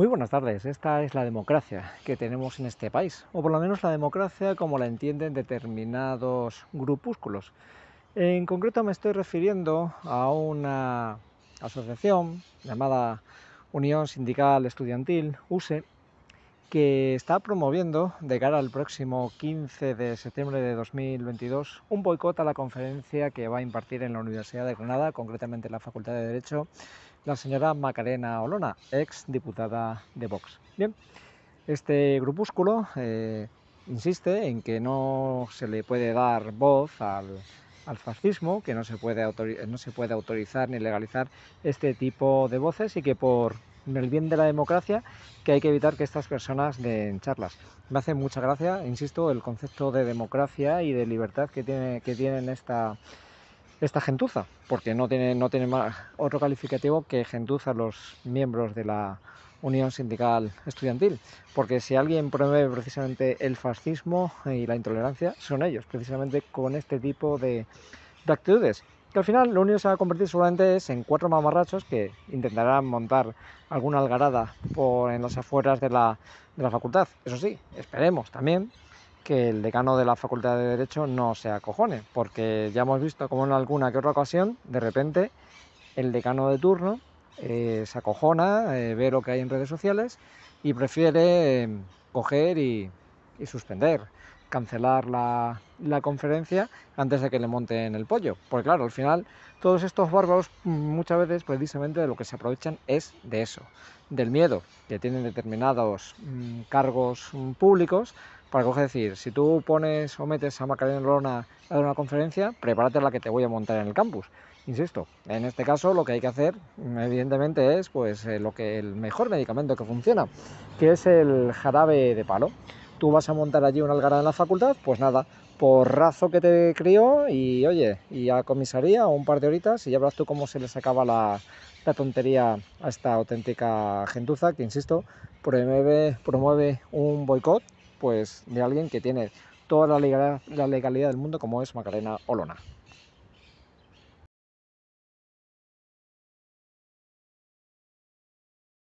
Muy buenas tardes, esta es la democracia que tenemos en este país, o por lo menos la democracia como la entienden determinados grupúsculos. En concreto me estoy refiriendo a una asociación llamada Unión Sindical Estudiantil, USE, que está promoviendo de cara al próximo 15 de septiembre de 2022 un boicot a la conferencia que va a impartir en la Universidad de Granada, concretamente en la Facultad de Derecho, la señora Macarena Olona, ex diputada de Vox. Bien, este grupúsculo eh, insiste en que no se le puede dar voz al, fascismo, que no se, puede no se puede autorizar ni legalizar este tipo de voces y que por el bien de la democracia que hay que evitar que estas personas den charlas. Me hace mucha gracia, insisto, el concepto de democracia y de libertad que, tiene, que tienen esta, esta gentuza, porque no tiene, no tiene más, otro calificativo que gentuza los miembros de la Unión Sindical Estudiantil, porque si alguien promueve precisamente el fascismo y la intolerancia, son ellos, precisamente con este tipo de, de actitudes que al final lo único que se va a convertir seguramente es en cuatro mamarrachos que intentarán montar alguna algarada por, en las afueras de la, de la facultad. Eso sí, esperemos también que el decano de la Facultad de Derecho no se acojone, porque ya hemos visto como en alguna que otra ocasión, de repente, el decano de turno eh, se acojona, eh, ve lo que hay en redes sociales y prefiere eh, coger y, suspender cancelar la, conferencia antes de que le monten el pollo. Porque claro, al final todos estos bárbaros mm, muchas veces precisamente de lo que se aprovechan es de eso, del miedo que tienen determinados mm, cargos mm, públicos para coger decir, si tú pones o metes a Macarena Lona a dar una conferencia, prepárate la que te voy a montar en el campus. Insisto, en este caso lo que hay que hacer, evidentemente, es pues eh, lo que el mejor medicamento que funciona, que es el jarabe de palo tú vas a montar allí una algarada en la facultad, pues nada, porrazo que te crió y oye, y a comisaría un par de horitas y ya verás tú cómo se le sacaba la, tontería a esta auténtica gentuza que, insisto, promueve, promueve un boicot pues, de alguien que tiene toda la legalidad, la legalidad del mundo como es Macarena Olona.